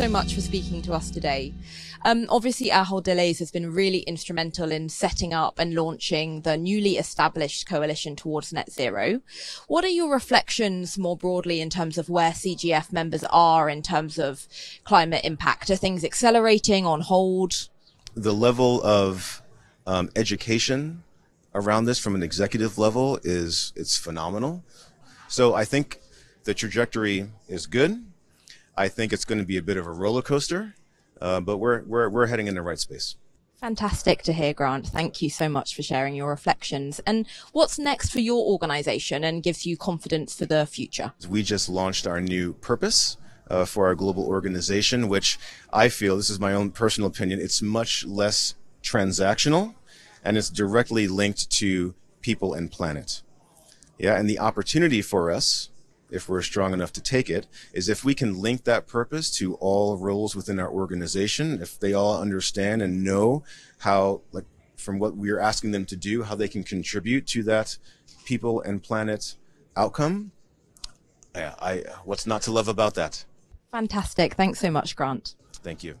so much for speaking to us today. Um, obviously, Ahold Delhaize has been really instrumental in setting up and launching the newly established coalition towards net zero. What are your reflections more broadly in terms of where CGF members are in terms of climate impact? Are things accelerating, on hold? The level of um, education around this from an executive level is it's phenomenal. So I think the trajectory is good. I think it's going to be a bit of a roller coaster, uh, but we're, we're, we're heading in the right space. Fantastic to hear, Grant. Thank you so much for sharing your reflections. And what's next for your organization and gives you confidence for the future? We just launched our new purpose. Uh, for our global organization, which I feel, this is my own personal opinion, it's much less transactional and it's directly linked to people and planet. Yeah, and the opportunity for us if we're strong enough to take it, is if we can link that purpose to all roles within our organization, if they all understand and know how, like, from what we're asking them to do, how they can contribute to that people and planet outcome. I, I what's not to love about that? Fantastic. Thanks so much, Grant. Thank you.